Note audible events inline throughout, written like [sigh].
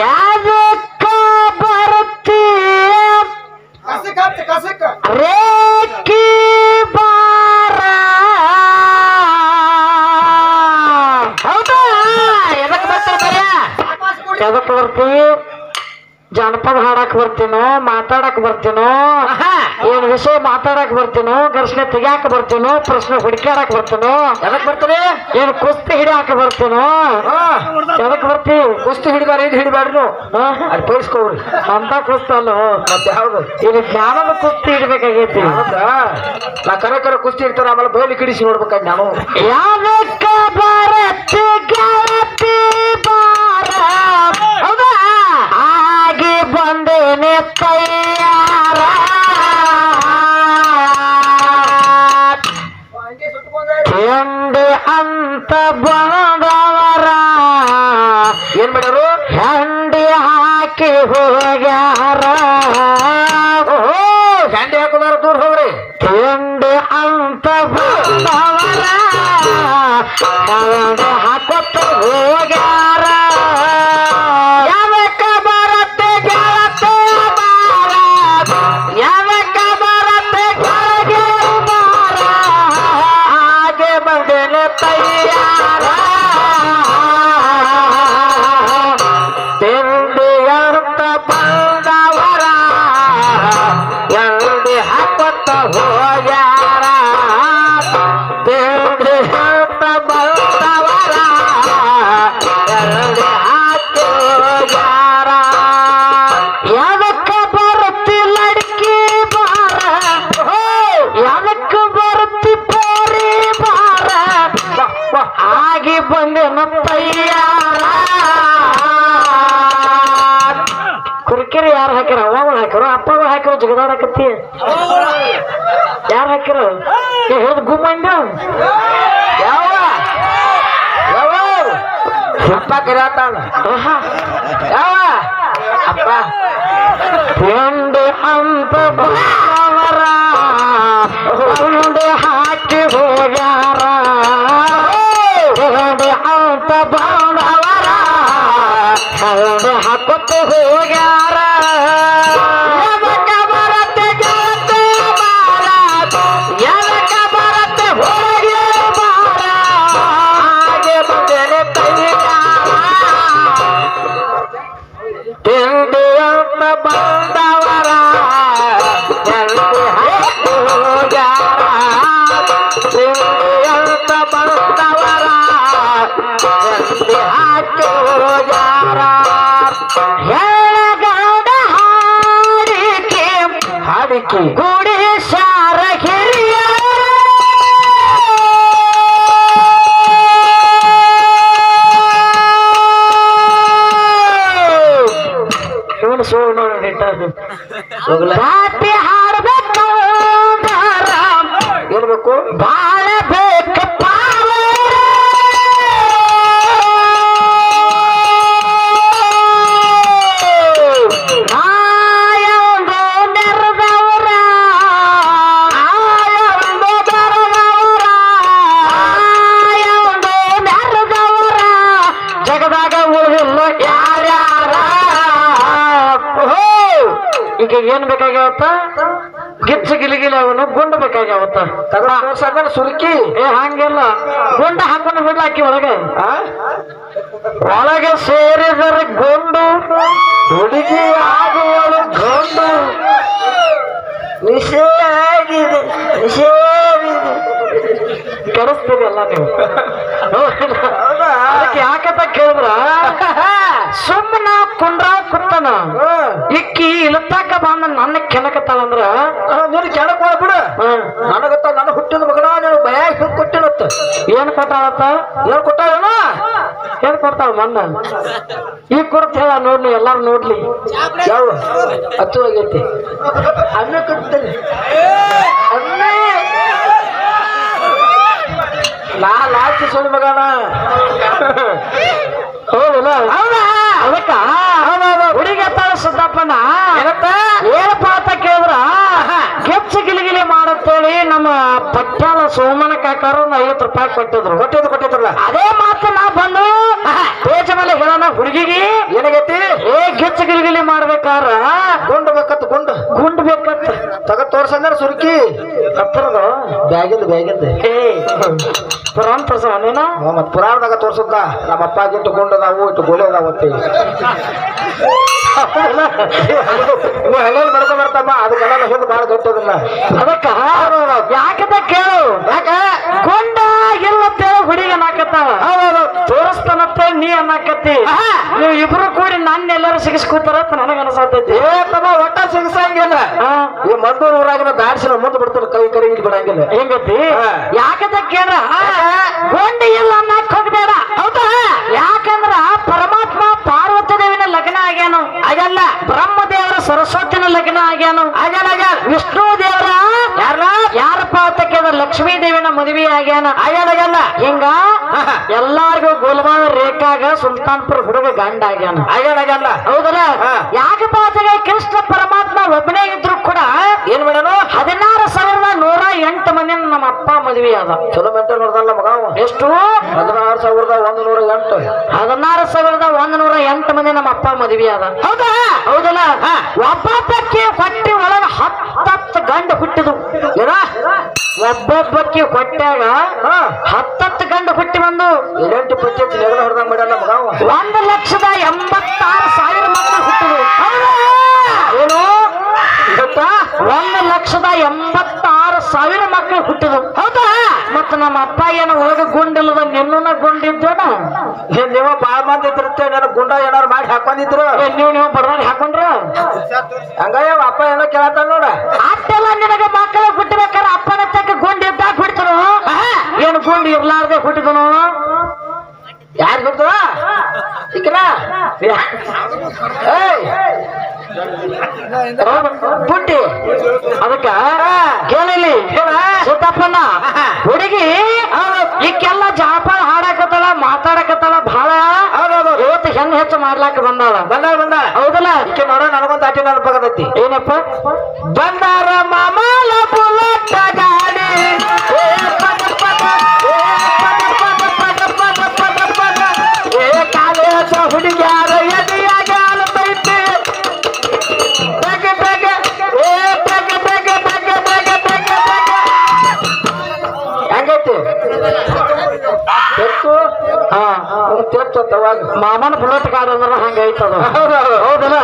ಯಾದಕ್ಕ ಬರ್ತೀಯ? ಕಸಕ್ ಕಸಕ್. ರೇಖಿ ಬಾರ. ಹೌದಾ? ಎದಕ್ ಬರ್ತಾರೆ ಎದಕ್ಕೆ ಬರ್ತೀವಿ ಜಾನಪದ ಹಾಡಕ್ ಬರ್ತೀನೋ ಮಾತಾಡಕ್ ಬರ್ತೀನೋ? ಏನ್ ವಿಷಯ ಮಾತಾಡಕ್ ಬರ್ತೀನೋ ಘರ್ಷಣೆ ತೆಗಿಯಾಕ ಬರ್ತೀನೋ ಪ್ರಶ್ನೆ ಹುಡುಕ್ಯಾಡಕ್ ಬರ್ತೀನೋ ಎದಕ್ ಬರ್ತೇನೆ ಏನ್ ಕುಸ್ತಿ ಹಿಡಿಯಾಕ ಬರ್ತೀನೋ? ಎದಕ್ ಬರ್ತಿ ಕುಸ್ತಿ ಹಿಡಿದಾರ ಇದು ಹಿಡಿಬಾರ್ದು ಅಲ್ಲಿ ತೋರಿಸ್ಕೋರಿ ಅಂತ ಕುಸ್ತಿ ಅಲ್ಲ. ಮತ್ತೆ ಇದು ಜ್ಞಾನದ ಕುಸ್ತಿ ಇಡ್ಬೇಕಾಗೈತಿ ನಾ ಕರೆ ಕರೆ ಕುಸ್ತಿ ಇರ್ತಾರ ಆಮೇಲೆ ಬಯಲು ಕಿಡಿಸಿ ನೋಡ್ಬೇಕಾದ್ ನಾನು. ಯಾವಕ್ಕ ಗೆಳತಿ ಬಾರ ಆಗಿ ಬಂದೇನೆ ತಯ್ಯಾರ ಅಂತ ಬಂದವರ ಏನ್ ಮಾಡ್ಯಾರು? ಹೆಂಡಿ ಹಾಕಿ ಹೋಗ್ಯಾರ. ಓಹೋ ಹೆಂಡಿ ಹಾಕೋದಾರ ದೂರ ಹೋಗ್ರಿ. ಹೆಂಡಿ ಅಂತ ಬಂದವರ. ಹೆಂಡಿ ಹಾಕೊತ್ತ ಹೋಗ್ಯಾರ ಜಗದಾಡಕತ್ತಿ ಯಾರು ಹಾಕಿರೋ? ಏ ಹೇಳ್ದು ಗುಮ್ಮಂಡ ಯಾವ? ಅಪ್ಪ ಕರಿಯಾತಾಳ ಯಾವ? ಅಪ್ಪ. ಎಂಡೆ ಹಂತ ಬಂದವರ ಎಂಡೆ ಹಾಕಿ ಹೋಗ್ಯಾರ. ಎಂಡೆ ಹಂತ ಹಾಕೊತ್ತು ಹೋಗ್ಯಾರ. Oh! ಈಗ ಏನ್ ಬೇಕಾಗ್ಯಾವತ್ತ? ಗಿಚ್ಚ ಗಿಲಿಗಿಲಿ ಅವನು ಗುಂಡು ಬೇಕಾಗ್ಯಾವತ್ತ. ಸುರುಕಿ ತೋರ್ಸಂದ್ರ ಸುರುಕಿ. ಏ ಹಂಗಿಲ್ಲ. ಗುಂಡ ಹಾಕೊಂಡು ಬಿಡ್ಲಾಕಿ ಒಳಗೆ. ಆ? ಒಳಗೆ ಸೇರಿದರೆ ಗುಂಡು ಹುಡುಗಿ ಆಗುವಳು ಗುಂಡು. ನಿಷೇಧಿದೆ ನಿಷೇಧಿದೆ. ಕೆಡಿಸ್ತೀರಿ ಎಲ್ಲ ನೀವು ಅದಕ್ಕೆ ಯಾಕಂತ ಕೇಳಿದ್ರ? [laughs] ಸುಮ್ಮನ ಕುಂಡ್ರ ಕುತ್ತನ. ಕೆಣಕತ್ತಾಳಂದ್ರ ನೀನು ಕೆಳಕ್ ಬಿಡು. ನನಗತ್ತ ನನ್ನ ಹುಟ್ಟಿದ ಮಗಳ ನೀನು ಭಯ ಹಿಂಗ್ ಕೊಟ್ಟಿನತ್ತ ಏನ್ ಕೊಟ್ಟಾಳತ್ತ ಏನ್ ಕೊಟ್ಟಾಳನ ಏನ್ ಕೊಡ್ತಾಳ ಮಣ್ಣ? ಈ ಕೊಡ್ತ ಹೇಳ ನೋಡ್ಲಿ ಎಲ್ಲಾರು ನೋಡ್ಲಿ. ಯಾವ? ಹತ್ತು ಆಗೈತಿ. ಅನ್ನ ಕಟ್ತೇನೆ ಲಾ ಲಾಸ್ಟ್ ಸುಳ್ಳು ಮಗಣ ಹೌದಲ್ಲ? ಅದಕ್ಕ? ಹುಡುಗಿ ತಾಳ ಸುದ್ದಪ್ಪನ ಏನಪ್ಪ ಅಂತ ಕೇಳಿದ್ರ ಕೆಚ್ಚ ಗಿಲಿಗಿಲಿ ಮಾಡತ್ತೇಳಿ ನಮ್ಮ ಪಟ್ಟಾಳ ಸೋಮನ ಕಾಕಾರ ಐವತ್ತು ರೂಪಾಯಿ ಕೊಟ್ಟಿದ್ರು. ಕೊಟ್ಟಿದ್ರು ಕೊಟ್ಟಿದ್ರಲ್ಲ? ಅದೇ ಮಾತು. ನಾ ಬಂದು ಪೇಜ ಮೇಲೆ ಹೇಳೋಣ ಹುಡುಗಿಗೆ ಏನಾಗೈತಿ ಏ ಗಿಚ್ಚ ಗಿಲಿಗಿಲಿ ಮಾಡ್ಬೇಕಾರ ಗುಂಡ್ ಬೇಕತ್ತು ಗುಂಡ್. ಗುಂಡ್ ಬೇಕತ್ತ ತಗ ತೋರ್ಸಂದ್ರ ಸುರುಕಿ. ಹತ್ತಿರದ ಬ್ಯಾಗಿಂದ ಬ್ಯಾಗಿಂದ. ಏ ಪುರಾಣ ತೋರ್ಸವ ನೀನು? ಮತ್ ಪುರಾಣದಾಗ ತೋರ್ಸುತ್ತ ನಮ್ಮ ಅಪ್ಪ ಇಟ್ಟು ಗುಂಡ ಅದಾವು ಇಟ್ಟು ಗೋಲೆ ಅದಾವ ಅಂತ ಮಾಡ್ಕೊಂಡ್ ಬರ್ತಮ್ಮ ಅದಕ್ಕೆಲ್ಲ ಹಿಂದೆ ಭಾಳ ದೊಡ್ಡದನ್ನ. ಅದಕ್ಕ? ಯಾಕೆ? ಕೇಳು. ಯಾಕ? ಗುಂಡ ಇಲ್ಲತ್ತೇಳ ಹುಡುಗ ನಾಕತ್ತಾವ ತೋರಿಸ್ತಾನತ್ತ ನೀ ಅನ್ನಕತ್ತಿ ನೀವು ಇಬ್ರು ಕೂಡಿ ನನ್ನ ಎಲ್ಲರೂ ಸಿಗಿಸ್ಕೊತಾರ ನನಗ ಅನ್ಸತೈತಿ. ಏ ತಮ್ಮ ಒಟ್ಟ ಸಿಗಸಂಗಿಲ್ಲ. ಈ ಮದ್ದೂರು ಊರಾಗಿನ ಬ್ಯಾಡ್ಸಿನ ಮುಂದೆ ಬಿಡ್ತಾರೆ ಕೈ ಕರಿ ಇಲ್ಲಿ ಬಿಡಂಗಿಲ್ಲ. ಹೆಂಗತಿ. ಯಾಕಂತ ಕೇಳ್ರ ಗೊಂಡ ಇಲ್ಲ ಅನ್ನಕ್ ಹೋಗ್ಬೇಡ. ಹೌದಾ? ಯಾಕಂದ್ರ ಪರಮಾತ್ಮ ಪಾರ್ವತಿ ದೇವಿನ ಲಗ್ನ ಆಗ್ಯಾನು. ಆಗಲ್ಲ ಬ್ರಹ್ಮದೇವರ ಸರಸ್ವತಿನ ಲಗ್ನ ಆಗ್ಯಾನು. ಆಗಲ್ಲ ವಿಷ್ಣು ದೇವರ ಯಾರಪ್ಪ ಅಂತ ಕೇಳಿದ್ರೆ ಲಕ್ಷ್ಮೀ ದೇವಿನ ಮದುವೆ ಆಗ್ಯಾನ? ಆಗ್ಯಾನ ಹಿಂಗ? ಎಲ್ಲಾರ್ಗು ಗೋಲ್ಬಾದ ರೇಖಾಗ ಸುಲ್ತಾನ್ಪುರ ಹುಡುಗ ಗಂಡ ಆಗ್ಯಾನ. ಆಗ್ಯಾನ ಹೌದಲ್ಲ? ಹಾ. ಮದುವೆ ಅದ. ಚಲೋ ಮೆಂಟಲ್ ನೋಡ್ದಲ್ಲ ಮಗ ಅವ ಎಷ್ಟು? ಹದಿನಾರು ಸಾವಿರದ ಒಂದು ನೂರ ಎಂಟು. ಹದಿನಾರು ಸಾವಿರದ ಒಂದ್ ನೂರ ಎಂಟು ಮಂದಿ ನಮ್ಮ ಅಪ್ಪ ಮದುವೆ ಅದ. ಹೌದಾ? ಹೌದಲ್ಲ? ಒಬ್ಬೊಬ್ಬಕ್ಕೆ ಹೊಟ್ಟೆ ಒಳಗ ಹತ್ತತ್ತು ಗಂಡ ಹುಟ್ಟಿದು. ಏನ? ಒಬ್ಬೊಬ್ಬಕ್ಕೆ ಹೊಟ್ಟ್ಯಾಗ ಹಾ. ಹತ್ತತ್ತು ಗಂಡ ಹುಟ್ಟಿ ಬಂದು. ಇಲೆಂಟು ಪಂಚಾಯತ್ ನೆಗಲ ಹೊಡೆದಂಗ್ ಮಾಡ್ಯಾನ ಮಗ ಅವ ಒಂದು ಲಕ್ಷದ ಎಂಬತ್ತಾರು ಸಾವಿರ ಮಕ್ಕಳು ಹುಟ್ಟಿದು. ಏನು? ಗೊತ್ತಾ? ಒಂದು ಲಕ್ಷದ ಎಂಬತ್ತಾರು ಸಾವಿರ ಮಕ್ಕಳು ಹುಟ್ಟಿದು. ಹೌದಾ? ನಮ್ಮ ಅಪ್ಪ ಏನು ಒಳಗೆ ಗುಂಡಿಲ್ಲದ ನಿನ್ನೂನ ಗುಂಡಿದ್ದೇನ? ಏನ್ ನೀವ ಬಾಳ ಮಂದಿ ಇದ್ರತ್ತೆ ನನ್ನ ಗುಂಡ ಏನಾರು ಮಾಡಿ ಹಾಕೊಂಡಿದ್ರು ಏ, ನೀವು ನೀವು ಬಡದಾಡಿ ಹಾಕೊಂಡ್ರ? ಹಂಗಾಯ ಅಪ್ಪ ಏನೋ ಕೇಳತ್ತ ನೋಡ. ಅಷ್ಟೆಲ್ಲ ನಿನಗೆ ಮಕ್ಕಳು ಹುಟ್ಟಬೇಕಾದ್ರೆ ಅಪ್ಪನ ತಕ್ಕ ಗುಂಡಿ ಇದ್ದಾಗ ಹುಟ್ಟಿದನು? ಏನು ಗುಂಡಿ ಇರ್ಲಾರ್ದೆ ಹುಟ್ಟಿದನು? ಯಾರು ಬಿಡ್ತವ ಸಿಕ್ಕನ? ಏಯ್ ಬುಟ್ಟಿ ಅದಕ್ಕ ಕೇಳಿಲಿ ಸುತ್ತಪ್ಪನ ಹುಡುಗಿ ಈಕೆಲ್ಲ ಜಾಪಾಳ ಹಾಡಾಕತ್ತಾಳ ಮಾತಾಡಕತ್ತಾಳ ಬಹಳ ಇವತ್ತು ಹೆಣ್ಣು ಹೆಚ್ಚು ಮಾಡ್ಲಾಕ ಬಂದಾಳ. ಬಂದ ಬಂದಾಳ. ಹೌದಲ್ಲ? ಈಕೆ ನೋಡ ನನಗೊಂದು ಅಟ್ಟಿ ನೆನಪಾಗತೈತಿ ಏನಪ್ಪ? ಬಂದಾರ ಮಾಮಾಲ ಬುಲೆಟ್ ಗಾಡಿ. ಮಾಮನ ಬುಲೆಟ್ ಗಾಡಿ ಅಂದ್ರ ಹಂಗ ಐತದ ಹೌದೌದು. ಹೌದಲ್ಲ?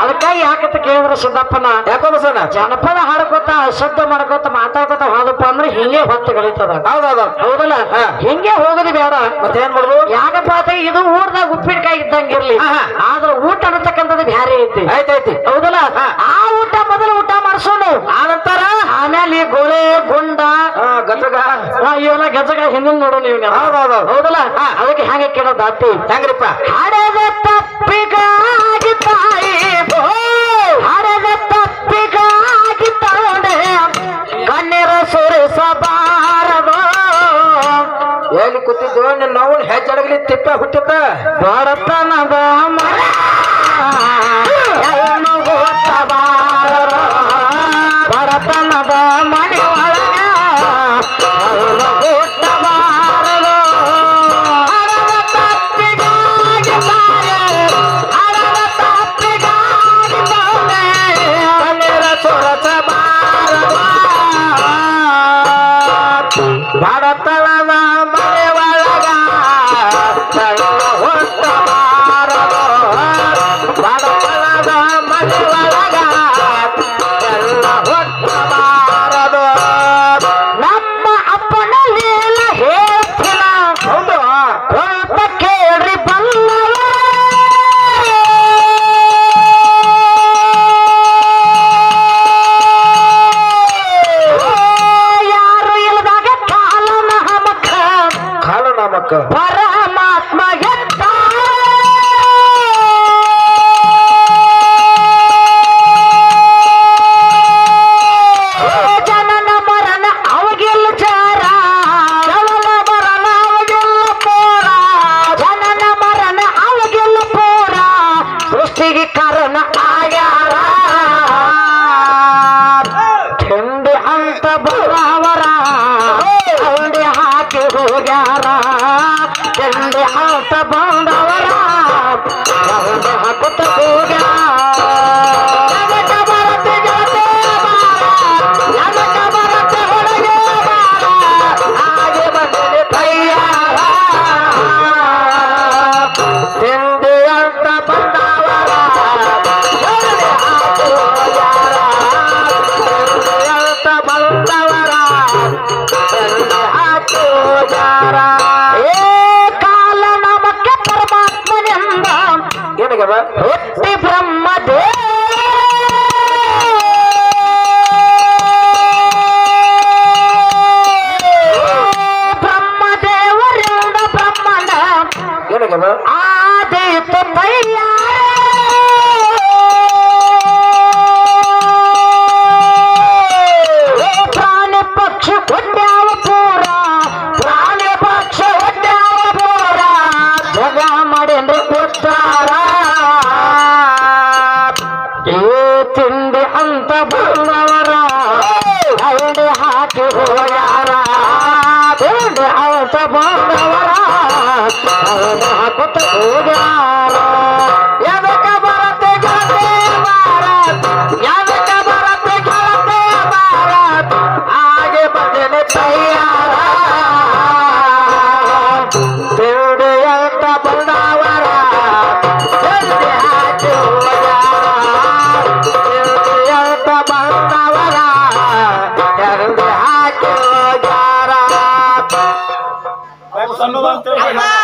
ಅದಕ್ಕಾಗಿ ಯಾಕಂತ ಕೇಳಿದ್ರ ಸಿದ್ದಪ್ಪನ ಯಾಕೋ ಬಸಣ್ಣ ಜನಪದ ಹಾಡ್ಕೋತ ಅಶುದ್ಧ ಮಾಡ್ಕೋತ ಮಾತಾಡ್ಕೋತ ಹೋದಪ್ಪ ಅಂದ್ರೆ ಹಿಂಗೆ ಹೊತ್ತು ಗಳಿತದ ಹೌದೌದು. ಹೌದಲ್ಲ. ಹಿಂಗೆ ಹೋಗೋದು ಬೇಡ. ಮತ್ತೇನ್ ಮಾಡುದು? ಯಾಕಪ್ಪ ಅಂತ ಇದು ಊಟದಾಗ ಉಪ್ಪಿನಕಾಯಿ ಇದ್ದಂಗಿರ್ಲಿ. ಆದ್ರೆ. ಆದ್ರ ಊಟ ಅನ್ನತಕ್ಕಂಥದ್ದು ಬ್ಯಾರೆ ಐತಿ. ಆಯ್ತೈತಿ ಹೌದಲ್ಲ? ಆ ಊಟ ಮೊದಲು ಊಟ ಮಾಡ್ಸೋನು. ಆನಂತರ? ಆಮೇಲೆ ಗೋಳೆ ಗುಂಡ ಗಜಗ. ಇವೆಲ್ಲ ಗಜಗ ಹಿಂದಿನ ನೋಡು ನೀವು ಹೌದೌದು. ಹೌದಲ್ಲ? ಅದಕ್ಕೆ ಹೆಂಗೆ ಕೇಳೋದು ಅತ್ತಿ? ಹೆಂಗ್ರಿಪ್ಪ? ಹಡೆದ ತಪ್ಪಿಗಾಗಿ ತಾಯಿ ಸುರಿಸಬಾರದು ಎಲ್ಲಿ ಕೂತಿದ್ದು ನಿನ್ನ ನಾವು ಹೆಚ್ಚಡಗಲಿ ತಿಪ್ಪ ಹುಟ್ಟಿದ್ದ. ಭಾರತನ ಬಾಮ ಭಾರತನ ಗೊತ್ತಬಾರದು Alejandro. talking about.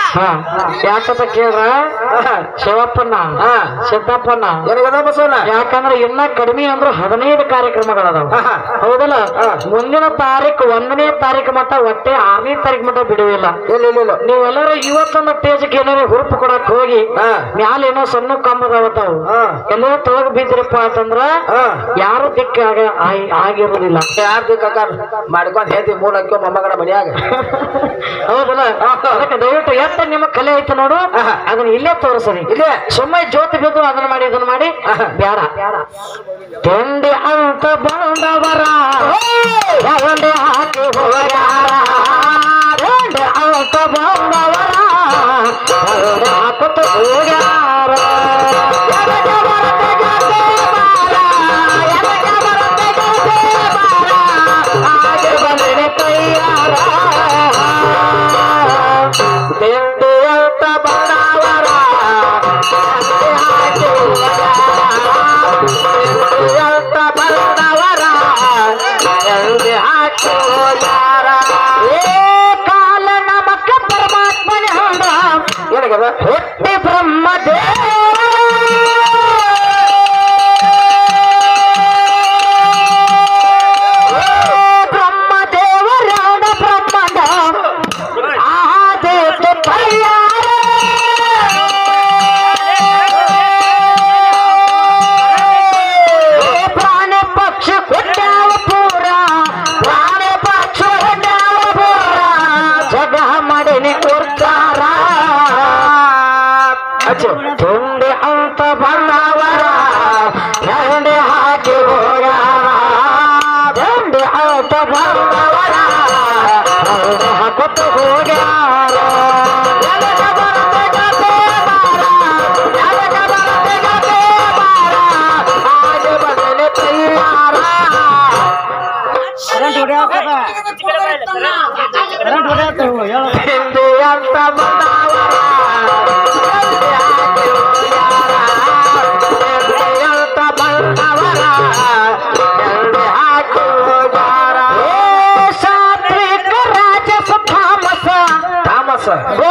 हाँ यहाँ तो खेल रहा है ಶಿವಪ್ಪನ ಸಿದ್ದಪ್ಪನ ಯಾಕಂದ್ರೆ ಇನ್ನ ಕಡಿಮೆ ಅಂದ್ರೆ ಹದಿನೈದು ಕಾರ್ಯಕ್ರಮಗಳದಾವ. ಹೌದಲ್ಲ? ಮುಂದಿನ ತಾರೀಕು ಒಂದನೇ ತಾರೀಕು ಮಟ್ಟ ಒಟ್ಟೆ ಆರನೇ ತಾರೀಕು ಮಟ್ಟ ಬಿಡುವಿಲ್ಲ. ನೀವೆಲ್ಲರೂ ಇವತ್ತೊಂದು ತೇಜಕ್ಕೆ ಏನಾದ್ರು ಹುರುಪು ಕೊಡಕ್ ಹೋಗಿ ಮ್ಯಾಲ ಏನೋ ಸಣ್ಣ ಕಂಬದ ಕಂಬದಾವತ್ತಾವು ಎಲ್ಲೋ ತೊಳಗ್ ಬಿದ್ದಿರಪ್ಪ ಅಂತಂದ್ರ ಯಾರು ದಿಕ್ಕ ಆಗಿರೋದಿಲ್ಲ. ಯಾರು ದಿಕ್ಕ ಮಾಡ್ಕೊಂಡ್ ಹೇಳಿ ಮೂಲಕ್ಕೆ ಮೊಮ್ಮಗಳ ಮನೆಯಾಗ. ಹೌದಲ್ಲ? ಅದಕ್ಕೆ ದಯವಿಟ್ಟು ಎತ್ತ ನಿಮ್ಮ ಕಲೆ ಐತೆ ನೋಡು. ಅದನ್ನ ಇಲ್ಲೇ ತೋರಿಸರಿ ಇಲ್ಲೇ ಸುಮ್ಮನೆ ಜ್ಯೋತಿ ಬಿದ್ದು ಅದನ್ನ ಮಾಡಿ ಇದನ್ನ ಮಾಡಿ. ಬೇಡ ತಿಂಡಿ ಅಂತ ಬಂದವರ. ಹಾಕಿ ಹೋಗ್ಯಾರ Nossa! Nossa.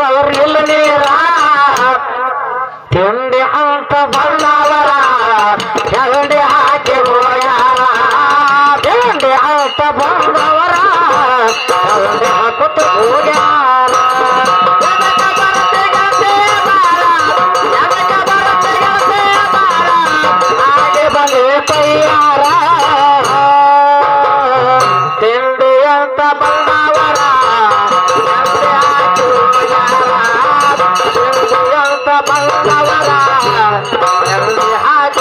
ಸವರ್ಲಿಲ್ಲ ನೀರ ತಿಂಡಿ ಅಂತ ಬಲ್ಲ हाथ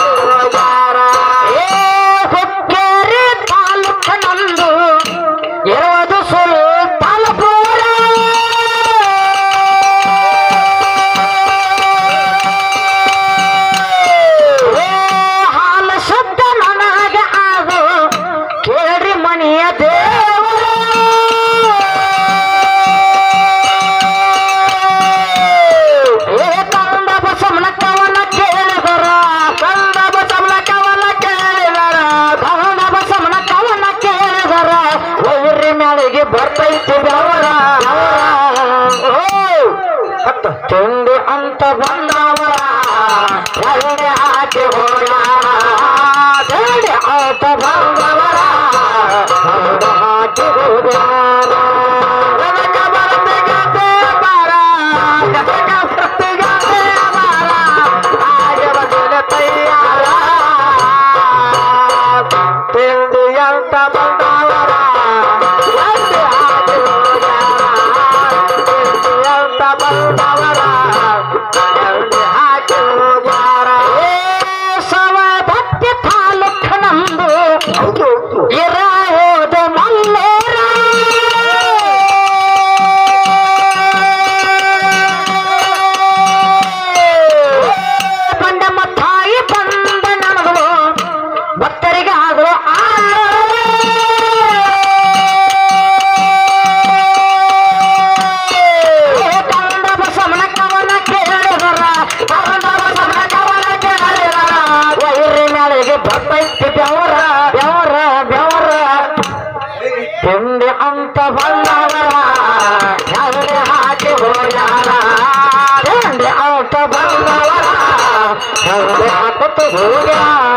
ಕಿವಿಗೆ ಬರ್ತೈತಿ ಬವರ ಹತ್ತ ತುಂಡು ಅಂತ ಬಂದವರ. ಹಾಕಿ ಹೋಗ すご。